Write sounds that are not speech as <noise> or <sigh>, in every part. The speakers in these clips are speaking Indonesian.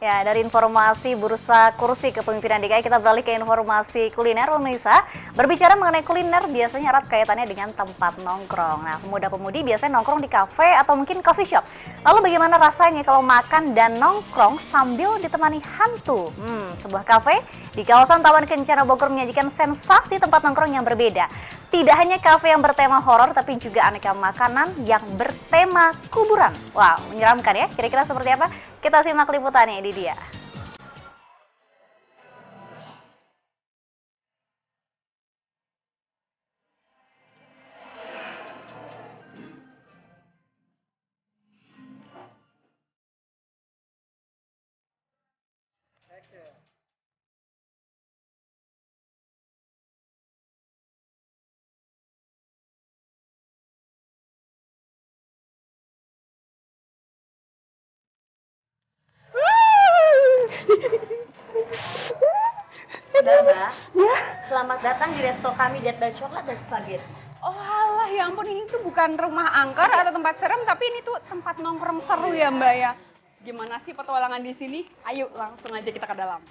Ya, dari informasi bursa kursi kepemimpinan DKI kita beralih ke informasi kuliner pemirsa. Berbicara mengenai kuliner biasanya erat kaitannya dengan tempat nongkrong. Nah, pemuda-pemudi biasanya nongkrong di kafe atau mungkin coffee shop. Lalu bagaimana rasanya kalau makan dan nongkrong sambil ditemani hantu? Hmm, sebuah kafe di kawasan Taman Kencana Bogor menyajikan sensasi tempat nongkrong yang berbeda. Tidak hanya kafe yang bertema horor, tapi juga aneka makanan yang bertema kuburan. Wow, menyeramkan ya. Kira-kira seperti apa? Kita simak liputannya, ini dia. Mbak, Ya, selamat datang di resto kami Dead by Coklat dan Spaghetti. oh alah ya ampun ini tuh bukan rumah angker atau tempat serem tapi ini tuh tempat nongkrong seru ya mbak ya. Gimana sih petualangan di sini? Ayo langsung aja kita ke dalam.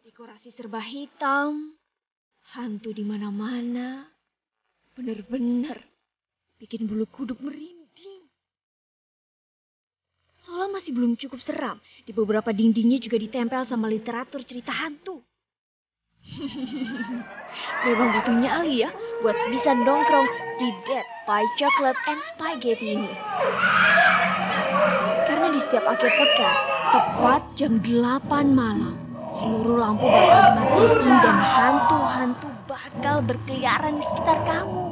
Dekorasi serba hitam, hantu di mana-mana, bener-bener bikin bulu kuduk merinding. Soalnya masih belum cukup seram, di beberapa dindingnya juga ditempel sama literatur cerita hantu. <laughs> Memang butuh nyali ya buat bisa nongkrong di Dead by Chocolate and Spaghetti ini. Karena di setiap akhir pekan, tepat jam 8 malam, seluruh lampu bakal dimatiin dan hantu-hantu bakal berkeliaran di sekitar kamu.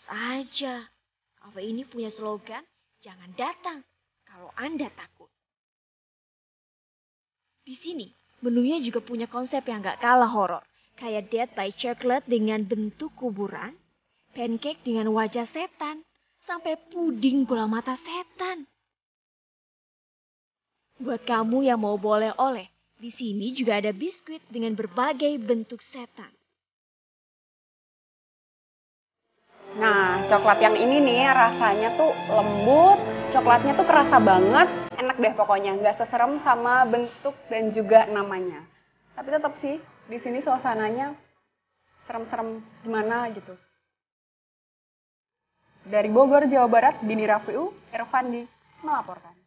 Pantes aja, kafe ini punya slogan, jangan datang kalau Anda takut. Di sini, menunya juga punya konsep yang gak kalah horor. Kayak Dead by Chocolate dengan bentuk kuburan, pancake dengan wajah setan, sampai puding bola mata setan. Buat kamu yang mau boleh-oleh, di sini juga ada biskuit dengan berbagai bentuk setan. Nah, coklat yang ini nih rasanya tuh lembut, coklatnya tuh kerasa banget, enak deh pokoknya, nggak seserem sama bentuk dan juga namanya. Tapi tetap sih, di sini suasananya serem-serem gimana gitu. Dari Bogor, Jawa Barat, Dini Rafiu, Irfandi melaporkan.